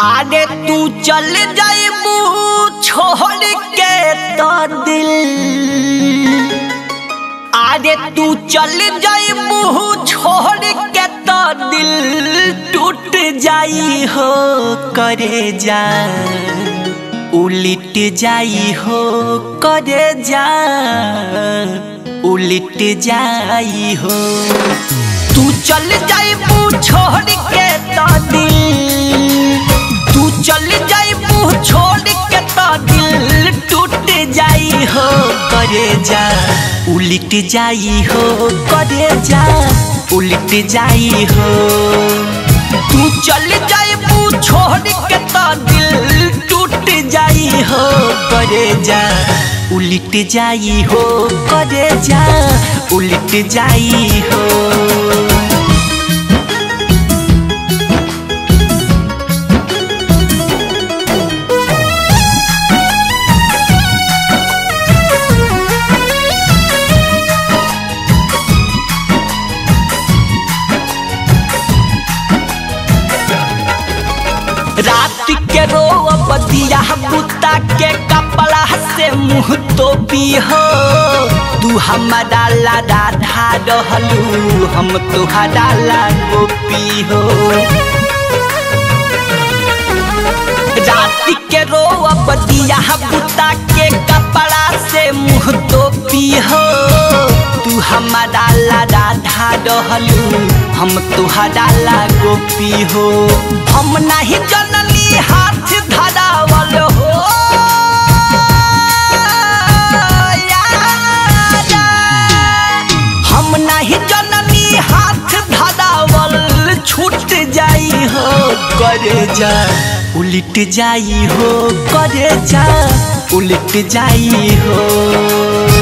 आगे तू चल जाइबू छोड़ के तो दिल। आगे तू चल जाइबू छोड़ के तो दिल। टूट जाई हो करे जा उलिट जाई हो करे जा उलिट जाई हो। तू चल जाइबू छोड़ के तो दिल। जाई हो, करे जा। उलिट जाई हो, करे जा। उलिट जाई हो। तू चल जाइबू छोड़ के तो दिल टूट जाई हो, करे जा। उलिट जाई हो, करे जा। उलिट जाई हो। के रोब दिया बुता के कपड़ा से मुँह तो पी हो। तू हमारा लादा धा रहलू हम तुहरा ला गोपी हो। रात के रोब दिया राधा रहलू हम तुहरा ला गोपी हो। हम नहीं जननी हाथ धरावल हो। हम नहीं जननी हाथ धरावल। छूट जाई हो, करे जा। उलट जाई हो, करे जा। उलट जाई हो।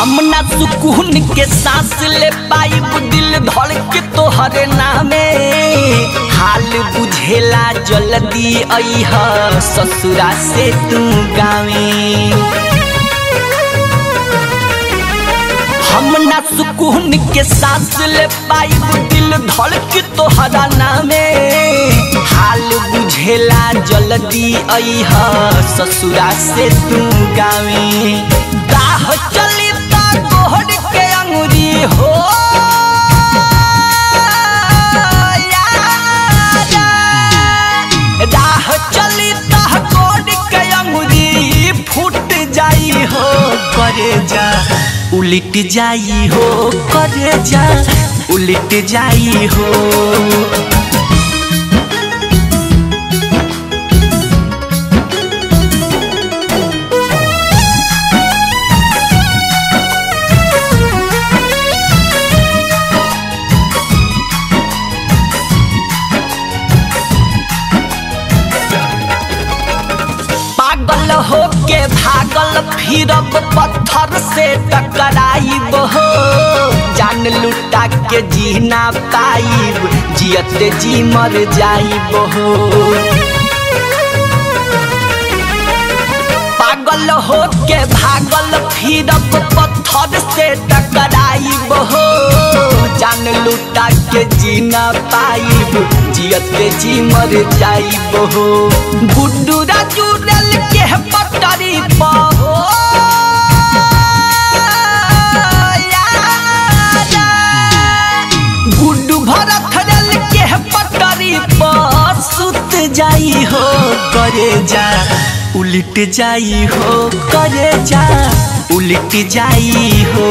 हम ना सुकून के सांस ले पाइब दिल धड़ के तोहरे नामे। हाल बुझेला जल्दी अइह ससुरा से तू गावे। हम ना सुकून के सांस ले पाइब दिल धड़ के तोहरा नामे। हाल बुझेला जल्दी अइह ससुरा से तू गावे। राह चली जा उलट जाई हो करे जा उलट जाई हो। पागल हो भागल फिरब पत्थर से टकराइब हो। जान लुटा के जी ना पाइब, जियत जी मर जाइब हो। पागल हो के भागल फिरब पत्थर से टकराइब हो। जान लुटा के जीना पाइब, जियत जी मर जाइब हो। गुड्डू राजू जाई हो करे जा उलट जाई हो करे जा। उलट जाई हो